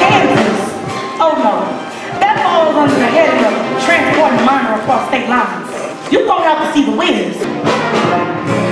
Kansas. Oh no. That falls under the heading of transporting minor across state lines. You're going out to see the winners.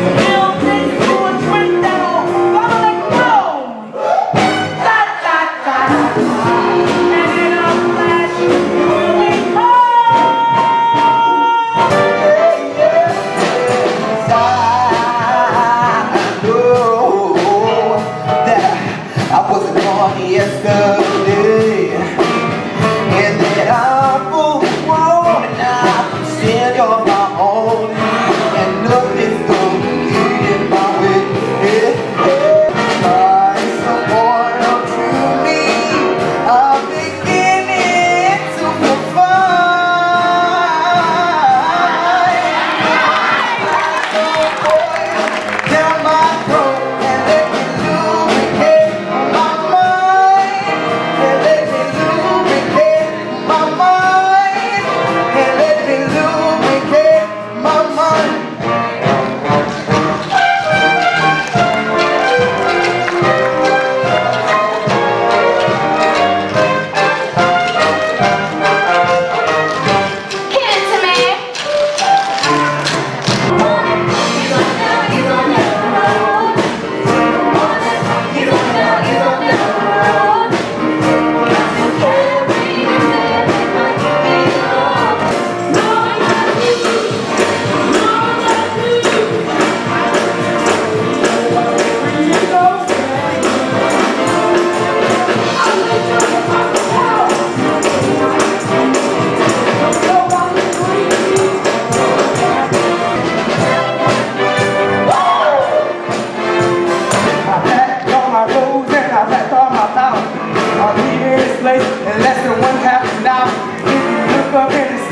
less than one half an hour. If you look up in the